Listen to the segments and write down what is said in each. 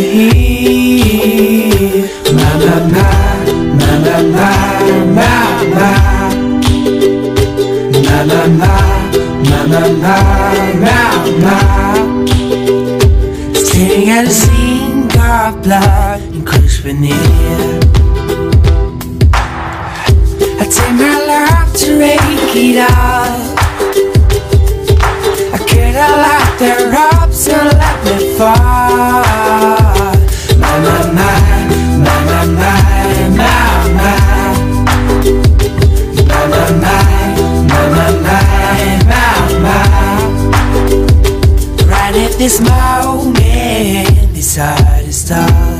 heat. Ma ma ma, ma ma ma, ma ma. Ma ma ma, ma ma ma, ma ma. Staring at a sink of blood and crisp veneer. I take my life to rake it up. I get a lot that robs and let me fall. Right at this moment, decide to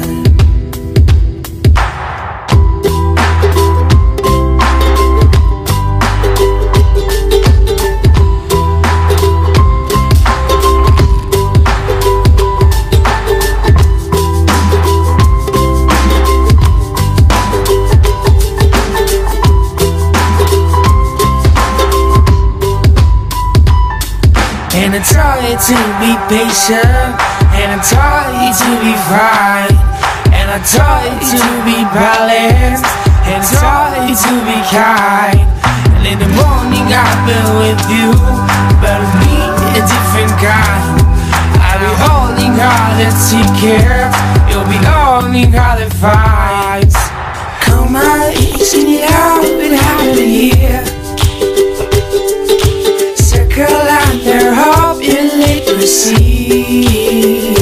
And I try to be patient. And I try to be fine And I try to be balanced. And I try to be kind. And in the morning I've been with you. But I'll be a different kind. I'll be holding all that take care. You'll be holding all that fights literacy.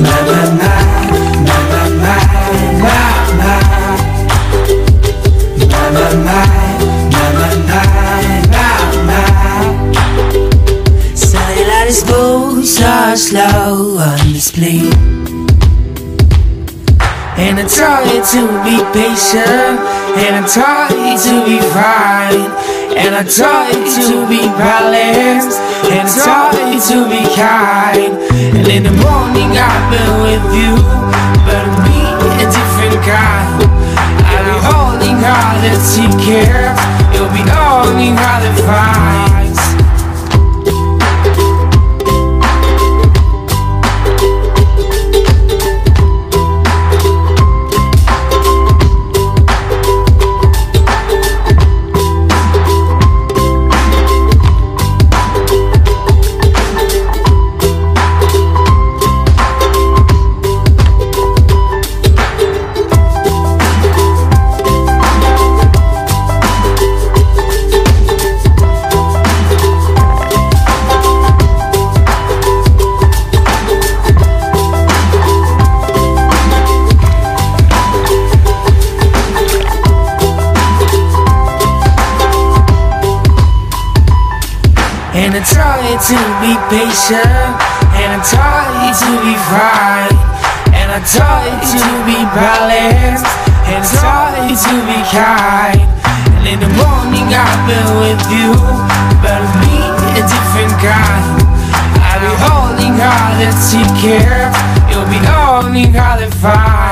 Na na na, na na na, na na. Na na na, na na na, na na. Cellular disposed are slow on display. And I try to be patient And I try to be fine And I try to be balanced And I try to be kind. And in the morning I've been with you I try to be patient And I try to be fine And I try to be balanced And I try to be kind. And in the morning I've been with you But I'll be a different kind. I'll be holding all that you care. You'll be holding all that fine